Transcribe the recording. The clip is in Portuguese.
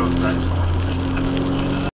velocidade.